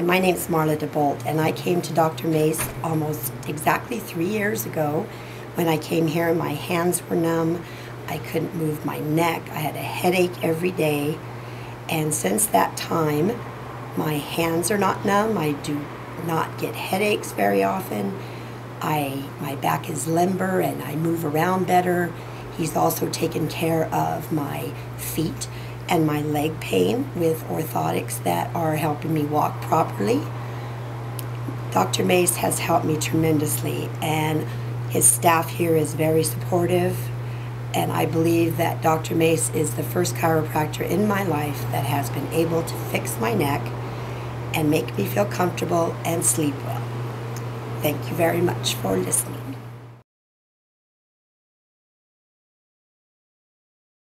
Hi, my name is Marla DeBolt, and I came to Dr. Mace almost exactly three years ago. When I came here, my hands were numb. I couldn't move my neck. I had a headache every day. And since that time, my hands are not numb. I do not get headaches very often. I my back is limber and I move around better. He's also taken care of my feet and my leg pain with orthotics that are helping me walk properly. Dr. Mace has helped me tremendously, and his staff here is very supportive. And I believe that Dr. Mace is the first chiropractor in my life that has been able to fix my neck and make me feel comfortable and sleep well. Thank you very much for listening.